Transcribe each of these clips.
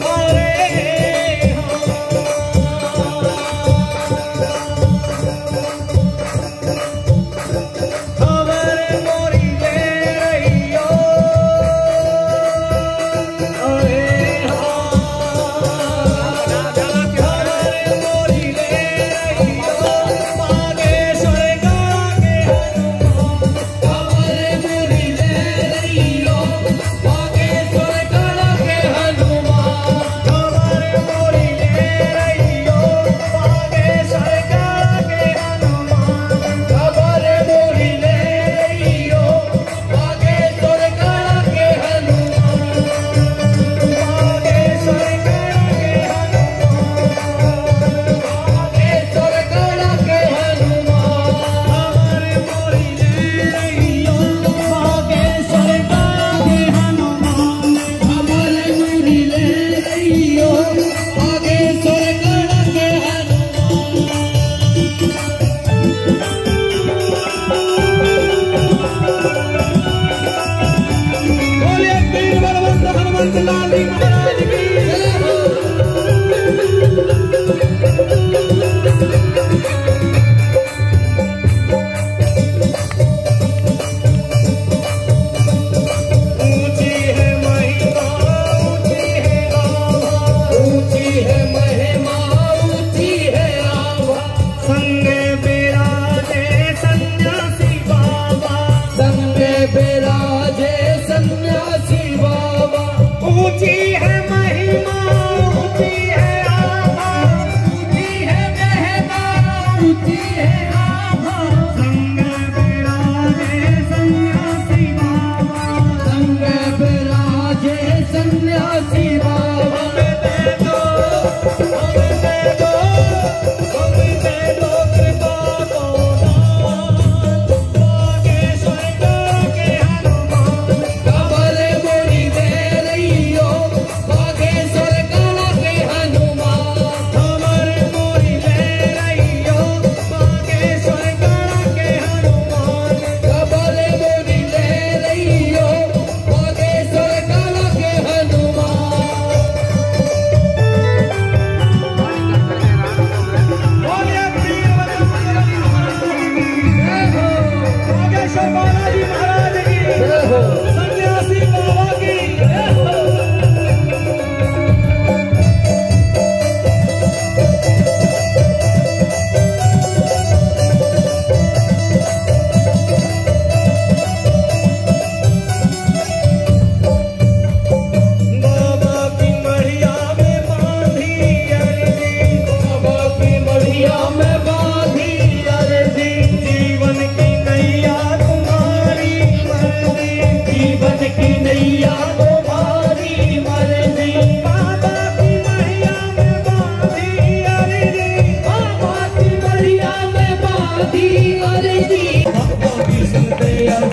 Padre. Bye-bye.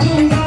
Thank you.